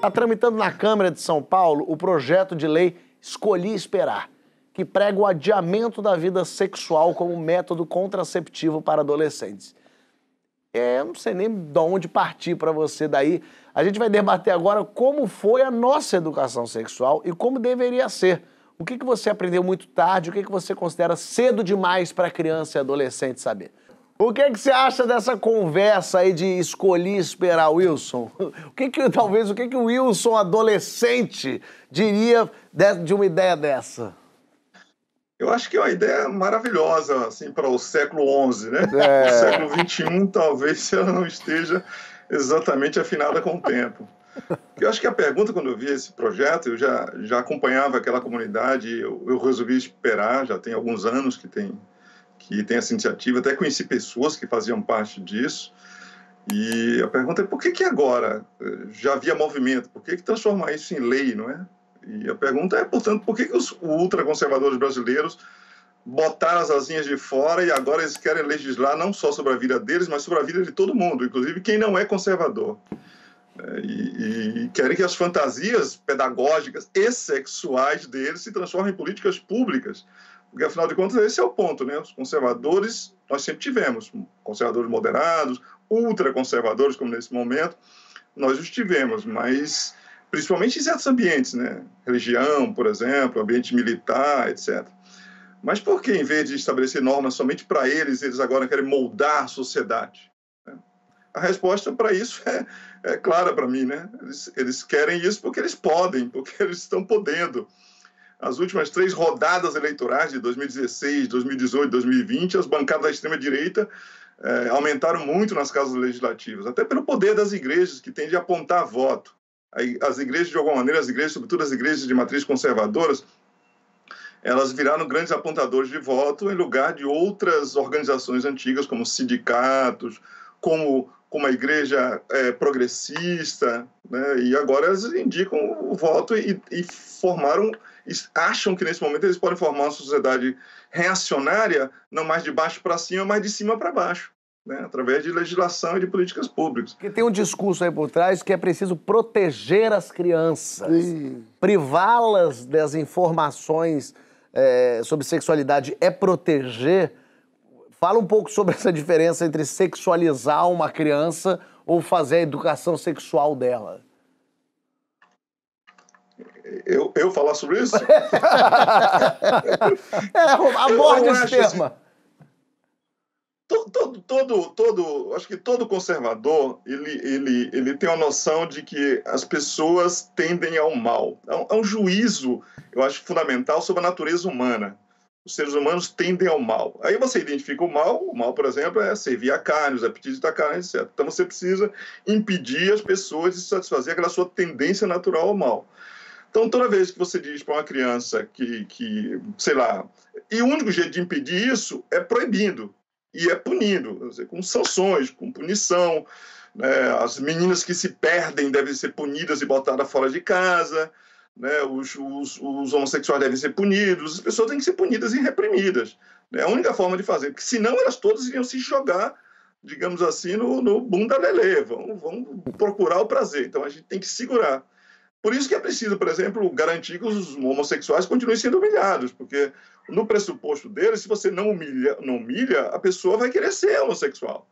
Está tramitando na Câmara de São Paulo o projeto de lei Escolhi Esperar, que prega o adiamento da vida sexual como método contraceptivo para adolescentes. É, eu não sei nem de onde partir para você daí. A gente vai debater agora como foi a nossa educação sexual e como deveria ser. O que, que você aprendeu muito tarde, o que, que você considera cedo demais para criança e adolescente saber? O que, que você acha dessa conversa aí de escolher esperar Wilson? O que, que talvez o que, que o Wilson adolescente diria de, de uma ideia dessa? Eu acho que é uma ideia maravilhosa assim para o século XI, né? É. O século XXI talvez ela não esteja exatamente afinada com o tempo. Eu acho que a pergunta, quando eu vi esse projeto, eu já, já acompanhava aquela comunidade, eu, eu resolvi esperar, já tem alguns anos que tem que tem essa iniciativa, até conheci pessoas que faziam parte disso. E a pergunta é por que, que agora já havia movimento? Por que, que transformar isso em lei, não é? E a pergunta é, portanto, por que, que os ultraconservadores brasileiros botaram as asinhas de fora e agora eles querem legislar não só sobre a vida deles, mas sobre a vida de todo mundo, inclusive quem não é conservador? É, e, e, querem que as fantasias pedagógicas e sexuais deles se transformem em políticas públicas porque, afinal de contas, esse é o ponto, né? Os conservadores, nós sempre tivemos, conservadores moderados, ultraconservadores, como nesse momento, nós os tivemos, mas principalmente em certos ambientes, né? Religião, por exemplo, ambiente militar, etc. Mas por que, em vez de estabelecer normas somente para eles, eles agora querem moldar a sociedade? Né? A resposta para isso é, é clara para mim, né? Eles, eles querem isso porque eles podem, porque eles estão podendo as últimas três rodadas eleitorais de 2016, 2018, 2020, as bancadas da extrema-direita eh, aumentaram muito nas casas legislativas, até pelo poder das igrejas, que tende a apontar voto. As igrejas, de alguma maneira, as igrejas, sobretudo as igrejas de matriz conservadoras, elas viraram grandes apontadores de voto em lugar de outras organizações antigas, como sindicatos, como, como a igreja é, progressista, né? e agora elas indicam o voto e, e formaram acham que nesse momento eles podem formar uma sociedade reacionária, não mais de baixo para cima, mas de cima para baixo. Né, através de legislação e de políticas públicas. Porque tem um discurso aí por trás que é preciso proteger as crianças, privá-las das informações é, sobre sexualidade é proteger. Fala um pouco sobre essa diferença entre sexualizar uma criança ou fazer a educação sexual dela eu, eu falar sobre isso? é, aborde esse tema. Assim, todo, todo, todo, acho que todo conservador ele, ele, ele tem uma noção de que as pessoas tendem ao mal. É um, é um juízo, eu acho, fundamental sobre a natureza humana. Os seres humanos tendem ao mal. Aí você identifica o mal, o mal, por exemplo, é servir a carne, os apetites da carne, etc. Então você precisa impedir as pessoas de satisfazer aquela sua tendência natural ao mal. Então, toda vez que você diz para uma criança que, que, sei lá, e o único jeito de impedir isso é proibindo e é punindo, dizer, com sanções, com punição. Né? As meninas que se perdem devem ser punidas e botadas fora de casa. Né? Os, os, os, homossexuais devem ser punidos. As pessoas têm que ser punidas e reprimidas. É a única forma de fazer, porque senão elas todas iriam se jogar, digamos assim, no, no bunda lelê, vão, vão procurar o prazer. Então a gente tem que segurar. Por isso que é preciso, por exemplo, garantir que os homossexuais continuem sendo humilhados, porque no pressuposto deles, se você não humilha, não humilha, a pessoa vai querer ser homossexual.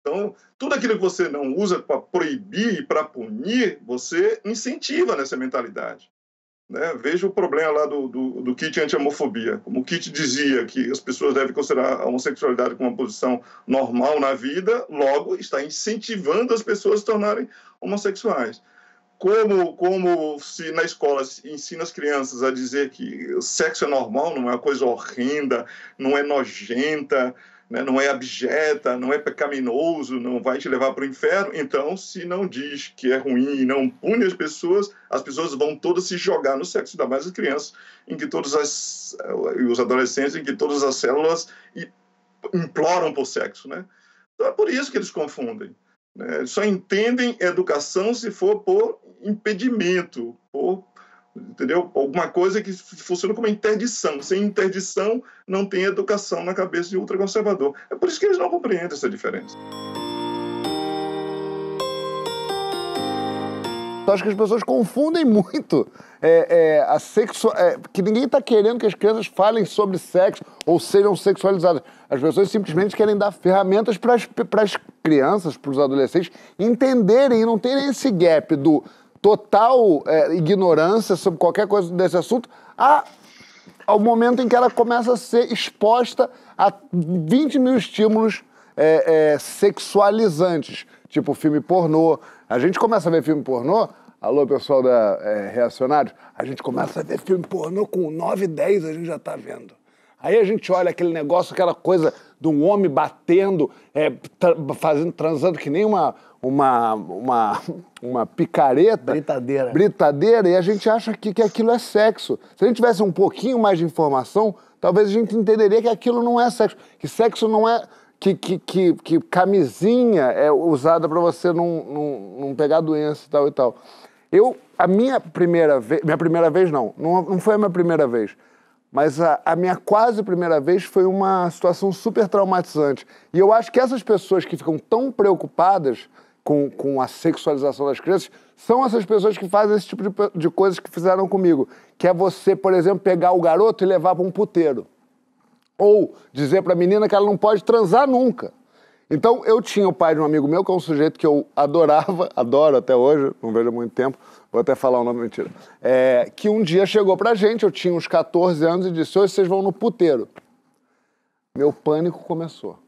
Então, tudo aquilo que você não usa para proibir e para punir, você incentiva nessa mentalidade. Né? Veja o problema lá do, do, do kit anti-homofobia. Como o kit dizia que as pessoas devem considerar a homossexualidade como uma posição normal na vida, logo está incentivando as pessoas a se tornarem homossexuais como, como se na escola ensina as crianças a dizer que sexo é normal, não é uma coisa horrenda, não é nojenta, né, não é abjeta, não é pecaminoso, não vai te levar para o inferno. Então, se não diz que é ruim e não pune as pessoas, as pessoas vão todas se jogar no sexo, ainda mais as crianças, em que todas as e os adolescentes, em que todas as células imploram por sexo, né? Então é por isso que eles confundem. Né? Só entendem educação se for por impedimento, por entendeu? Alguma coisa que funciona como interdição. Sem interdição, não tem educação na cabeça de ultraconservador. É por isso que eles não compreendem essa diferença. Então, acho que as pessoas confundem muito é, é, a sexo... É, que ninguém está querendo que as crianças falem sobre sexo ou sejam sexualizadas. As pessoas simplesmente querem dar ferramentas para as crianças, para os adolescentes, entenderem e não terem esse gap do total é, ignorância sobre qualquer coisa desse assunto a, ao momento em que ela começa a ser exposta a 20 mil estímulos é, é, sexualizantes, tipo filme pornô. A gente começa a ver filme pornô, alô pessoal da é, Reacionários, a gente começa a ver filme pornô com 9, 10 a gente já está vendo. Aí a gente olha aquele negócio, aquela coisa de um homem batendo, é, tra fazendo, transando que nem uma, uma, uma, uma picareta. Britadeira. Britadeira, e a gente acha que, que aquilo é sexo. Se a gente tivesse um pouquinho mais de informação, talvez a gente entenderia que aquilo não é sexo. Que sexo não é. Que, que, que, que camisinha é usada para você não, não, não pegar doença e tal e tal. Eu, a minha primeira vez. Minha primeira vez não, não, foi a minha primeira vez. Mas a, a, minha quase primeira vez foi uma situação super traumatizante. E eu acho que essas pessoas que ficam tão preocupadas com, com a sexualização das crianças são essas pessoas que fazem esse tipo de, de coisas que fizeram comigo. Que é você, por exemplo, pegar o garoto e levar para um puteiro. Ou dizer para a menina que ela não pode transar nunca. Então, eu tinha o pai de um amigo meu, que é um sujeito que eu adorava, adoro até hoje, não vejo há muito tempo, vou até falar o nome, mentira, é, que um dia chegou pra gente, eu tinha uns 14 anos, e disse, hoje vocês vão no puteiro. Meu pânico começou.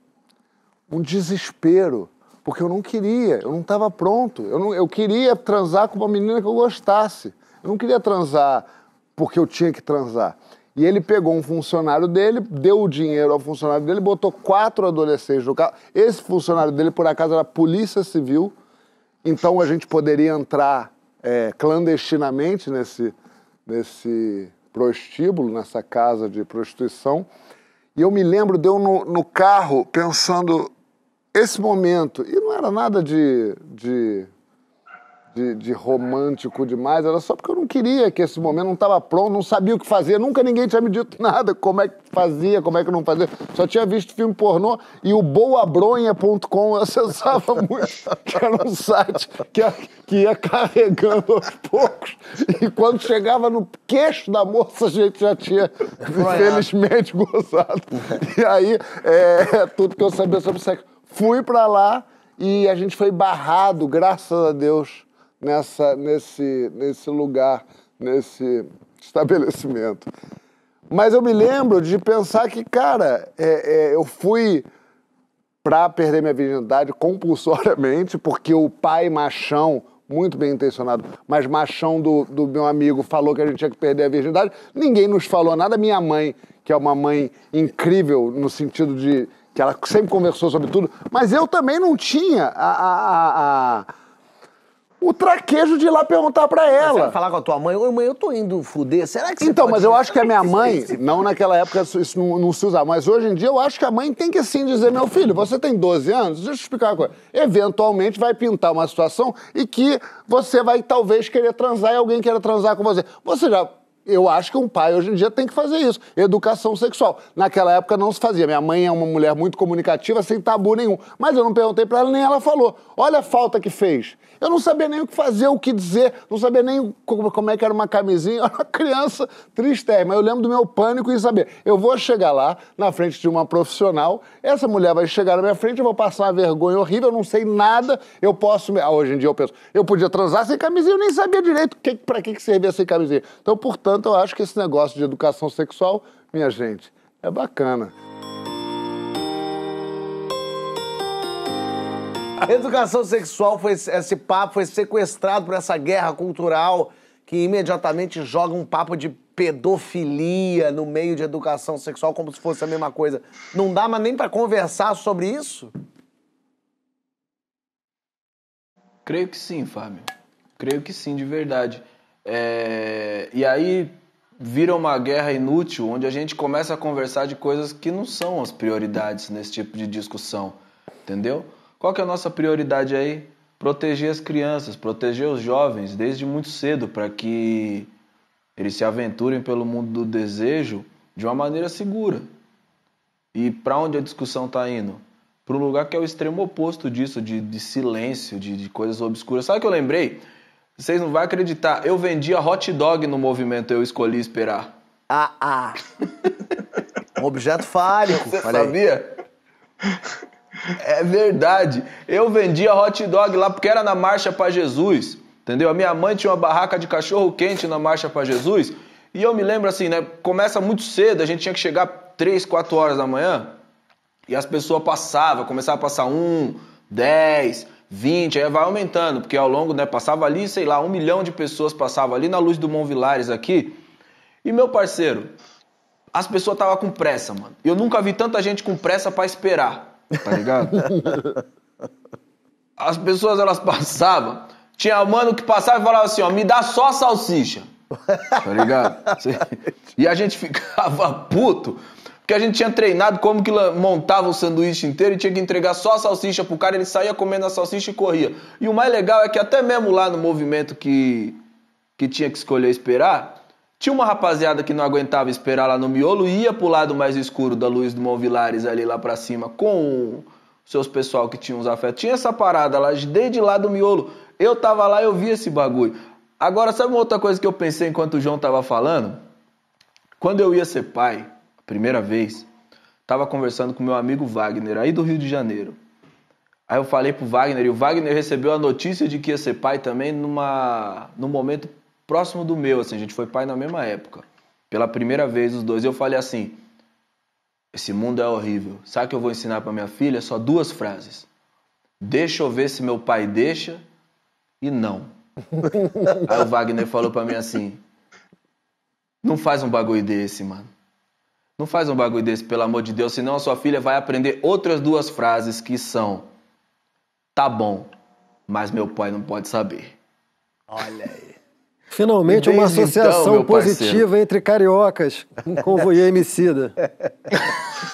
Um desespero, porque eu não queria, eu não estava pronto. Eu, não, eu queria transar com uma menina que eu gostasse. Eu não queria transar porque eu tinha que transar. E ele pegou um funcionário dele, deu o dinheiro ao funcionário dele, botou quatro adolescentes no carro. Esse funcionário dele, por acaso, era polícia civil, então a gente poderia entrar é, clandestinamente nesse, nesse prostíbulo, nessa casa de prostituição. E eu me lembro de eu no, no carro pensando esse momento, e não era nada de, de de, de, romântico demais, era só porque eu não queria que esse momento não estava pronto, não sabia o que fazer, nunca ninguém tinha me dito nada, como é que fazia, como é que não fazia. Só tinha visto filme pornô e o boabronha.com eu acessava muito, que era um site que ia, que ia carregando aos poucos. E quando chegava no queixo da moça, a gente já tinha, infelizmente, gozado. E aí, é, tudo que eu sabia sobre sexo. Fui para lá e a gente foi barrado, graças a Deus nessa, nesse, nesse lugar, nesse estabelecimento. Mas eu me lembro de pensar que, cara, é, é, eu fui para perder minha virgindade compulsoriamente, porque o pai machão, muito bem intencionado, mas machão do, do meu amigo falou que a gente tinha que perder a virgindade. Ninguém nos falou nada. Minha mãe, que é uma mãe incrível no sentido de que ela sempre conversou sobre tudo, mas eu também não tinha a, a, a o traquejo de ir lá perguntar para ela. Você vai falar com a tua mãe, oi mãe, eu tô indo fuder, será que você Então, mas eu acho que a minha mãe, não naquela época isso não, não, se usava, mas hoje em dia eu acho que a mãe tem que sim dizer, meu filho, você tem 12 anos, deixa eu explicar uma coisa. Eventualmente vai pintar uma situação e que você vai talvez querer transar e alguém queira transar com você. Você já eu acho que um pai hoje em dia tem que fazer isso. Educação sexual. Naquela época não se fazia. Minha mãe é uma mulher muito comunicativa, sem tabu nenhum. Mas eu não perguntei para ela, nem ela falou. Olha a falta que fez. Eu não sabia nem o que fazer, o que dizer, não sabia nem como é que era uma camisinha. Eu era uma criança triste, mas eu lembro do meu pânico em saber. Eu vou chegar lá, na frente de uma profissional, essa mulher vai chegar na minha frente, eu vou passar uma vergonha horrível, eu não sei nada, eu posso... Ah, hoje em dia eu penso, eu podia transar sem camisinha, eu nem sabia direito que, para que, que servia sem camisinha. Então, portanto, eu acho que esse negócio de educação sexual, minha gente, é bacana. A educação sexual foi esse papo foi sequestrado por essa guerra cultural que imediatamente joga um papo de pedofilia no meio de educação sexual como se fosse a mesma coisa. Não dá mais nem para conversar sobre isso? Creio que sim, Fábio. Creio que sim, de verdade. É... E aí vira uma guerra inútil, onde a gente começa a conversar de coisas que não são as prioridades nesse tipo de discussão, entendeu? Qual que é a nossa prioridade aí? Proteger as crianças, proteger os jovens desde muito cedo para que eles se aventurem pelo mundo do desejo de uma maneira segura. E para onde a discussão está indo? Para um lugar que é o extremo oposto disso, de, de silêncio, de, de, coisas obscuras. Sabe o que eu lembrei? Vocês não vão acreditar. Eu vendia hot dog no movimento Eu Escolhi Esperar. Ah, ah. Um objeto fálico. Você sabia? É verdade. Eu vendia hot dog lá porque era na Marcha para Jesus. Entendeu? A minha mãe tinha uma barraca de cachorro quente na Marcha para Jesus. E eu me lembro assim, né? Começa muito cedo, a gente tinha que chegar 3, 4 horas da manhã. E as pessoas passavam, começava a passar um, 10, 20, aí vai aumentando, porque ao longo, né, passava ali, sei lá, um milhão de pessoas passavam ali na luz do Mont Vilares aqui. E meu parceiro, as pessoas estavam com pressa, mano. Eu nunca vi tanta gente com pressa pra esperar, tá ligado? As pessoas, elas passavam, tinha mano que passava e falava assim, ó, me dá só salsicha, tá ligado? E a gente ficava puto, porque a gente tinha treinado como que montava o sanduíche inteiro e tinha que entregar só a salsicha pro cara, ele saía comendo a salsicha e corria. E o mais legal é que até mesmo lá no movimento que, que tinha que escolher esperar, tinha uma rapaziada que não aguentava esperar lá no miolo e ia pro lado mais escuro da luz do Mont Vilares ali lá pra cima com seus pessoal que tinham os afetos. Tinha essa parada lá, desde lá do miolo. Eu tava lá, eu vi esse bagulho. Agora, sabe uma outra coisa que eu pensei enquanto o João tava falando? Quando eu ia ser pai, a primeira vez, tava conversando com meu amigo Wagner, aí do Rio de Janeiro. Aí eu falei pro Wagner, e o Wagner recebeu a notícia de que ia ser pai também numa, num momento próximo do meu, assim, a gente foi pai na mesma época. Pela primeira vez os dois. Eu falei assim: esse mundo é horrível. Sabe o que eu vou ensinar pra minha filha? Só duas frases. Deixa eu ver se meu pai deixa e não. Aí o Wagner falou pra mim assim: Não faz um bagulho desse, mano. Não faz um bagulho desse, pelo amor de Deus, senão a sua filha vai aprender outras duas frases que são: Tá bom, mas meu pai não pode saber. Olha aí. Finalmente uma então, associação parceiro. positiva entre cariocas com Voyeur Emicida.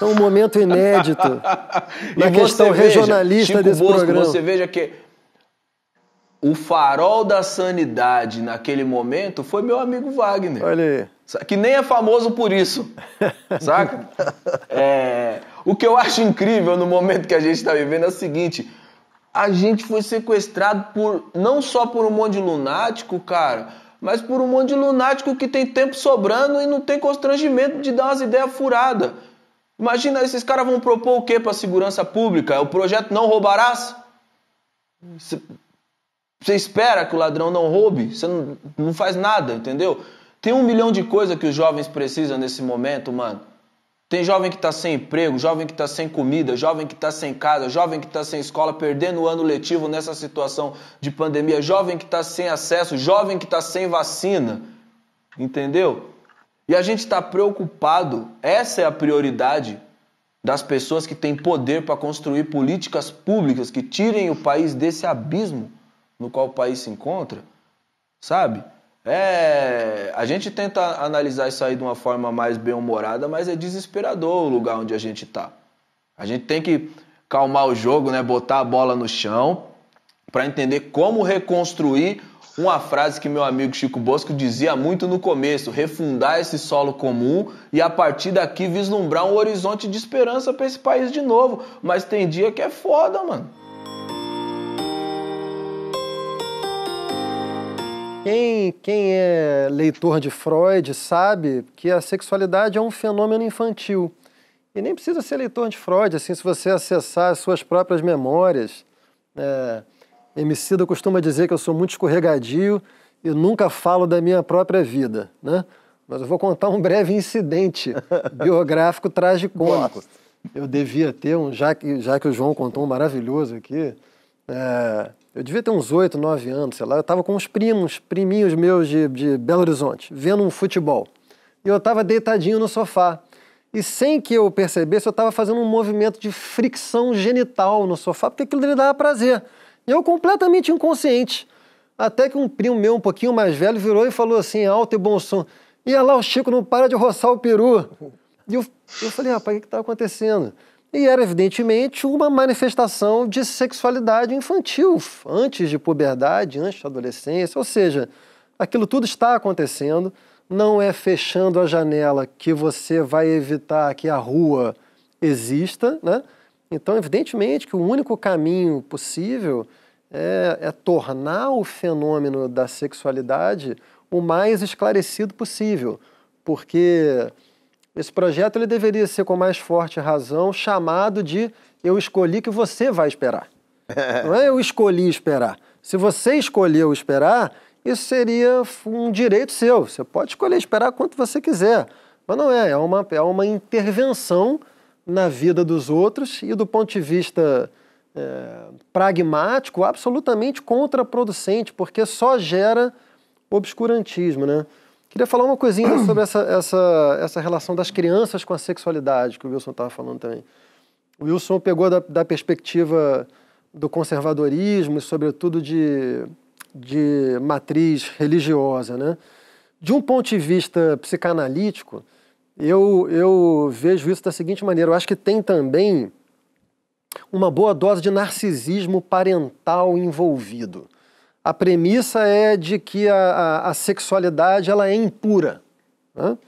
É um momento inédito na questão veja, regionalista Chico desse Bosco, programa. Você veja que o farol da sanidade naquele momento foi meu amigo Wagner. Olha aí. Que nem é famoso por isso. Saca? É, o que eu acho incrível no momento que a gente está vivendo é o seguinte: a gente foi sequestrado por não só por um monte de lunático, cara, mas por um monte de lunático que tem tempo sobrando e não tem constrangimento de dar umas ideias furadas. Imagina, esses caras vão propor o quê para a segurança pública? O projeto Não Roubarás? Cê- você espera que o ladrão não roube, você não, não faz nada, entendeu? Tem um milhão de coisas que os jovens precisam nesse momento, mano. Tem jovem que tá sem emprego, jovem que tá sem comida, jovem que tá sem casa, jovem que tá sem escola, perdendo o ano letivo nessa situação de pandemia, jovem que tá sem acesso, jovem que tá sem vacina, entendeu? E a gente está preocupado, essa é a prioridade das pessoas que têm poder para construir políticas públicas que tirem o país desse abismo no qual o país se encontra, sabe? É, a gente tenta analisar isso aí de uma forma mais bem-humorada, mas é desesperador o lugar onde a gente tá. A gente tem que calmar o jogo, né? Botar a bola no chão para entender como reconstruir uma frase que meu amigo Chico Bosco dizia muito no começo: refundar esse solo comum e a partir daqui vislumbrar um horizonte de esperança para esse país de novo. Mas tem dia que é foda, mano. Quem, quem é leitor de Freud sabe que a sexualidade é um fenômeno infantil. E nem precisa ser leitor de Freud, assim, se você acessar as suas próprias memórias. É, Emicida costuma dizer que eu sou muito escorregadio e nunca falo da minha própria vida, né? Mas eu vou contar um breve incidente biográfico tragicômico. Eu devia ter um, já que, já que o João contou um maravilhoso aqui, é, eu devia ter uns oito, nove anos, sei lá. Eu estava com uns primos, priminhos meus de, de Belo Horizonte, vendo um futebol. E eu estava deitadinho no sofá. E sem que eu percebesse, eu estava fazendo um movimento de fricção genital no sofá, porque aquilo me dava prazer. E eu completamente inconsciente. Até que um primo meu, um pouquinho mais velho, virou e falou assim, alto e bom som: E lá o Chico não para de roçar o peru. E eu, eu falei, rapaz, o que está acontecendo? E era, evidentemente, uma manifestação de sexualidade infantil, antes de puberdade, antes da adolescência. Ou seja, aquilo tudo está acontecendo, não é fechando a janela que você vai evitar que a rua exista, né? Então, evidentemente que o único caminho possível é, é tornar o fenômeno da sexualidade o mais esclarecido possível, porque esse projeto ele deveria ser com mais forte razão chamado de eu escolhi que você vai esperar. Não é eu escolhi esperar. Se você escolheu esperar, isso seria um direito seu. Você pode escolher esperar quanto você quiser. Mas não é, é uma, é uma intervenção na vida dos outros e do ponto de vista é, pragmático, absolutamente contraproducente, porque só gera obscurantismo, né? Queria falar uma coisinha sobre essa, essa, essa relação das crianças com a sexualidade, que o Wilson estava falando também. O Wilson pegou da, da perspectiva do conservadorismo e, sobretudo, de, de matriz religiosa. Né? De um ponto de vista psicanalítico, eu, eu vejo isso da seguinte maneira: eu acho que tem também uma boa dose de narcisismo parental envolvido. A premissa é de que a, a, a sexualidade ela é impura. Né?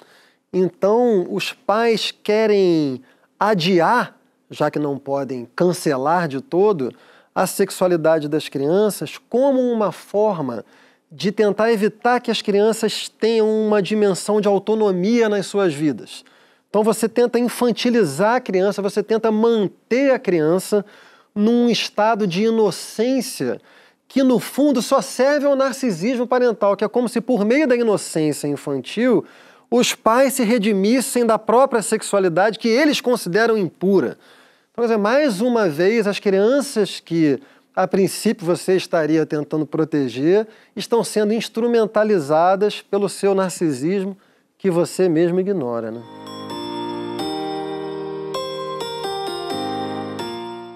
Então, os pais querem adiar, já que não podem cancelar de todo, a sexualidade das crianças como uma forma de tentar evitar que as crianças tenham uma dimensão de autonomia nas suas vidas. Então você tenta infantilizar a criança, você tenta manter a criança num estado de inocência que no fundo só serve ao narcisismo parental, que é como se por meio da inocência infantil os pais se redimissem da própria sexualidade que eles consideram impura. Então, dizer, mais uma vez, as crianças que a princípio você estaria tentando proteger estão sendo instrumentalizadas pelo seu narcisismo que você mesmo ignora. Né?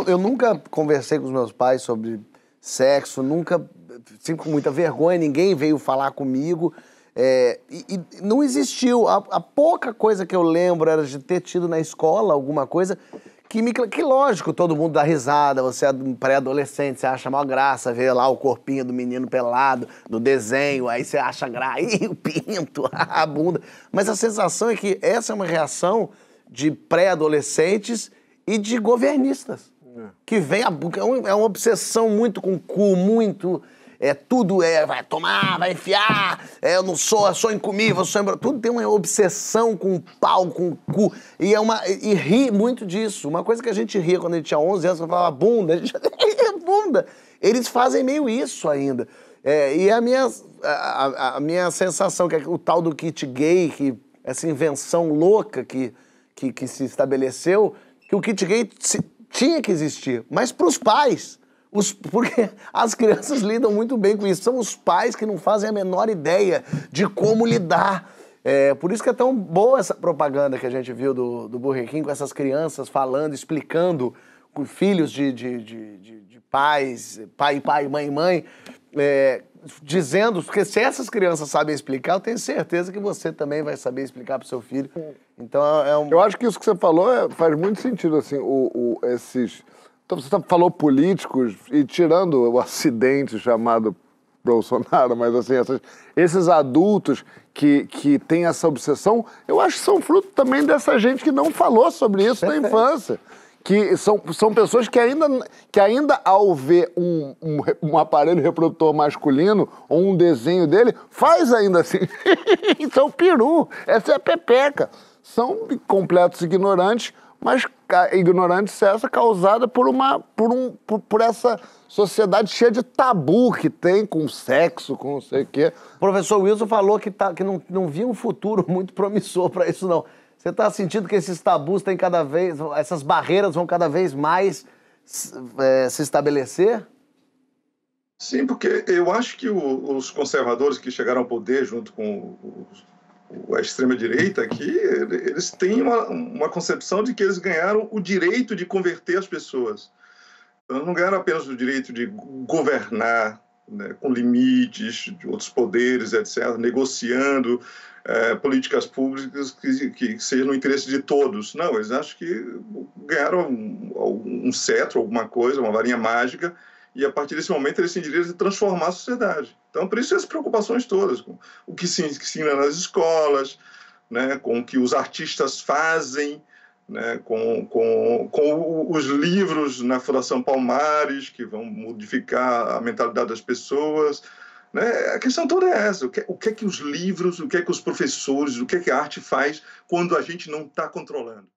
Eu nunca conversei com os meus pais sobre sexo, nunca, sempre com muita vergonha, ninguém veio falar comigo. É, e, e, não existiu. A, a, pouca coisa que eu lembro era de ter tido na escola alguma coisa que, me, que lógico, todo mundo dá risada, você é pré-adolescente, você acha mal graça ver lá o corpinho do menino pelado, do desenho, aí você acha graça, o pinto, a bunda. Mas a sensação é que essa é uma reação de pré-adolescentes e de governistas que vem a, é, é uma obsessão muito com o cu, muito é tudo é vai tomar, vai enfiar, é, eu não sou, eu sou incomível, eu sou tudo tem uma obsessão com o pau, com o cu e é uma e, ri muito disso. Uma coisa que a gente ria quando a gente tinha 11 anos, eu falava bunda, a gente bunda. Eles fazem meio isso ainda. É, e a minha a, a, minha sensação que é o tal do kit gay, que essa invenção louca que que, que se estabeleceu, que o kit gay se, tinha que existir, mas para os pais. Os, porque as crianças lidam muito bem com isso. São os pais que não fazem a menor ideia de como lidar. É, por isso que é tão boa essa propaganda que a gente viu do, do Burger com essas crianças falando, explicando com filhos de, de, de, de, de pais, pai, pai, mãe, mãe, é, dizendo que se essas crianças sabem explicar, eu tenho certeza que você também vai saber explicar para o seu filho. Então é um... Eu acho que isso que você falou é, faz muito sentido, assim, o, o esses... Então, você falou políticos e tirando o acidente chamado Bolsonaro, mas assim, essas, esses adultos que, que têm essa obsessão, eu acho que são fruto também dessa gente que não falou sobre isso na infância que são, são pessoas que ainda, que ainda ao ver um, um, um aparelho reprodutor masculino ou um desenho dele, faz ainda assim. são peru, essa é a pepeca. São completos ignorantes, mas ignorância essa causada por uma por, um, por, por, essa sociedade cheia de tabu que tem com sexo, com não sei o quê. O professor Wilson falou que, tá, que não, não via um futuro muito promissor para isso, não. Você está sentindo que esses tabus têm cada vez, essas barreiras vão cada vez mais é, se estabelecer? Sim, porque eu acho que o, os conservadores que chegaram ao poder junto com o, a extrema-direita aqui, eles têm uma, uma concepção de que eles ganharam o direito de converter as pessoas. Então, não ganharam apenas o direito de governar né, com limites de outros poderes, etc., negociando é, políticas públicas que, que sejam no interesse de todos. Não, eles acham que ganharam um, um cetro, alguma coisa, uma varinha mágica, e a partir desse momento eles têm direito de transformar a sociedade. Então, por isso, essas preocupações todas, com o que se ensina nas escolas, né, com o que os artistas fazem, né, com, com, com os livros na Fundação Palmares, que vão modificar a mentalidade das pessoas. Né? A questão toda é essa: o que, o que é que os livros, o que é que os professores, o que é que a arte faz quando a gente não está controlando?